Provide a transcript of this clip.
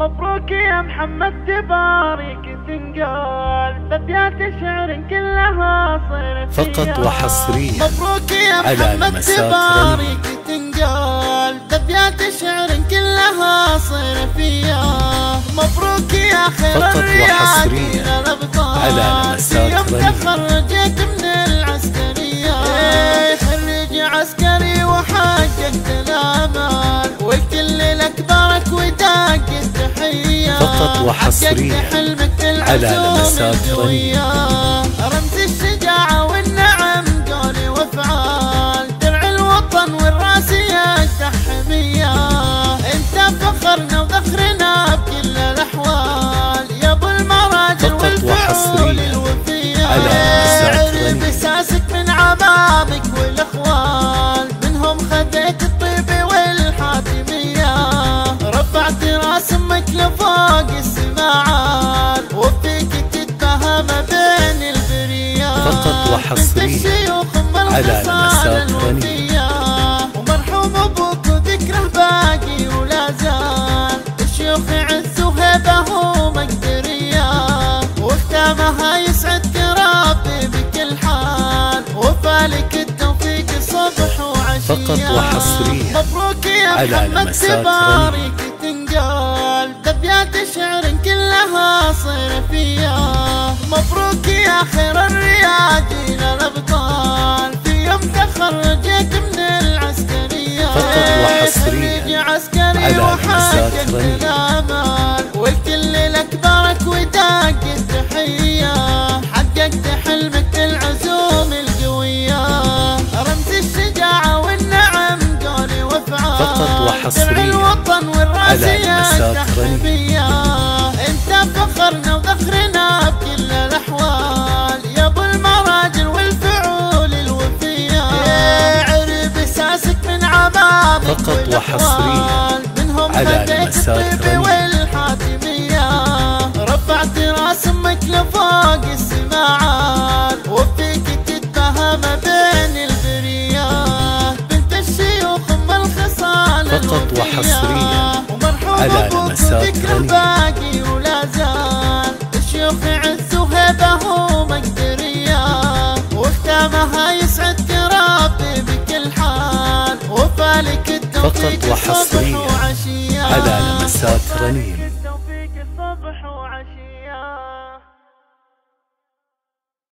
مبروك يا محمد تبارك تنقال. بابيات شعر كلها صرفية فقط وحصريا مبروك يا محمد تبارك تنقال. بابيات شعر كلها صرفية مبروك يا خير فقط وحصريا على لمسات يوم. تخرجت من العسكرية. خريج عسكري وحققت الامال في على لمسات رنين. القوية رمز الشجاعة والنعم قولي وافعال درع الوطن والراسية التحمية. انت فخرنا وذخرنا بكل الأحوال. يا أبو المراجل والفعول الوفية. على لمسات رنين. اساسك من عبابك والأخوال. لفوق السماعات. وفيك تتبهم بين البريات فقط وحصريا ام على. الوفية ومرحوم أبوك وذكره باقي ولا زال. الشيوخ عز وهبه ومقدرية وختامها يسعدك ربي بكل حال. وفالك التوفيق صبح وعشية فقط وحصريا مبروك يا على محمد تبارك مبروك يا خير الرياضين الأبطال. في يوم تخرجت من العسكرية. خريج عسكري رنين. الأمال. والكل لك بارك وداق التحية. حققت حلمك العزوم القوية. رمز الشجاعة والنعم قولي وافعال فقط وحصريا درع الوطن والراسية. التحمية أنت فخرنا فقط. وحصريا على رنين. والحاتمية رفعت راس أمك لفوق السماعات وفيك تتبهم بين البريات بنت الشيوخ أم الخصال فقط. وحصريا على أبوك فقط وحصريا. على لمسات رنين